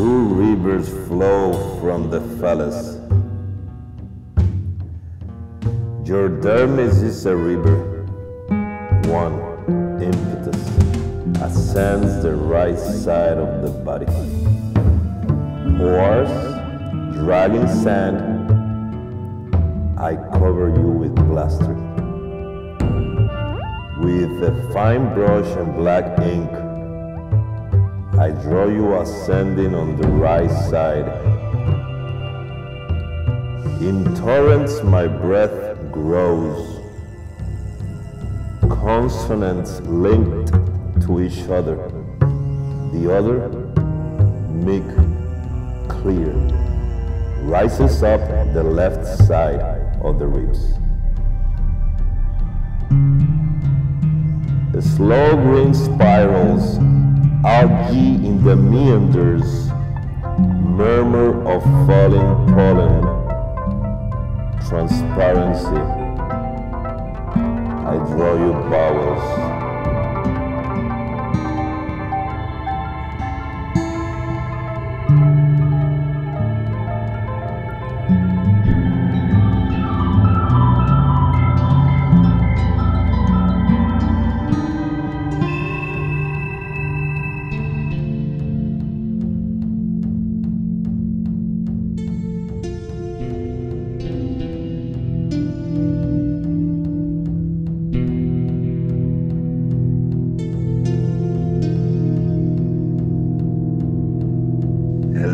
rivers flow from the phallus. Your dermis is a river. One impetus ascends the right side of the body. Horse, dragging sand, I cover you with plaster. With a fine brush and black ink, I draw you ascending on the right side. In torrents my breath grows, consonants linked to each other. The other, make clear, rises up the left side of the ribs. The slow green spirals, algae in the meanders, murmur of falling pollen, transparency. I draw you bowels.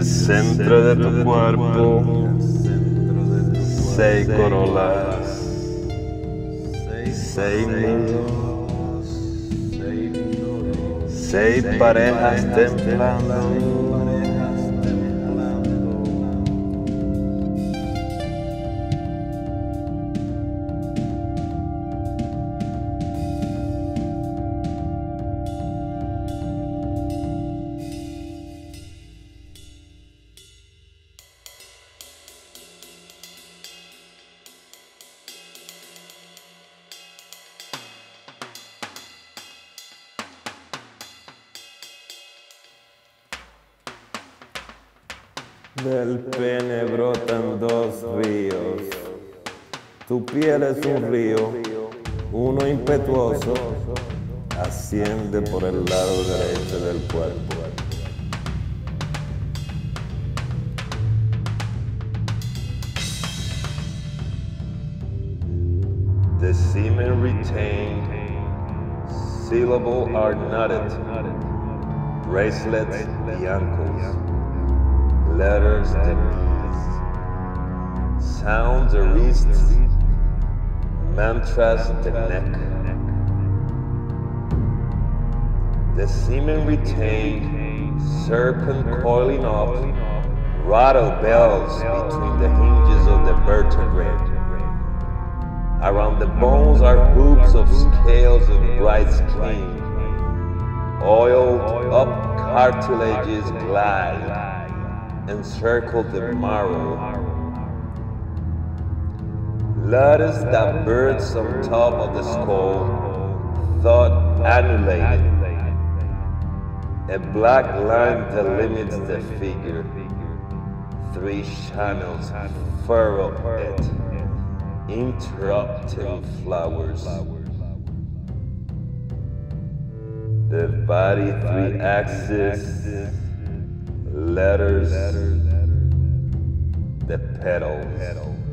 Centro de tu cuerpo, seis corolas, seis mundos, seis parejas temblando. Del pene brotan dos ríos. Tu piel es un río, uno impetuoso, asciende por el lado derecho del cuerpo. The semen retained, syllable are knotted, bracelets the ankles letters the sounds the wrists, mantras the neck. The semen retained, serpent coiling up, rattle bells between the hinges of the vertebrae. Around the bones are hoops of scales of bright skin. Oiled up cartilages glide encircle the marrow. Lotus that birds on top of the skull, thought annulated. A black line delimits the figure. Three channels furrow it, interrupting flowers. The body three axis letters, the petals.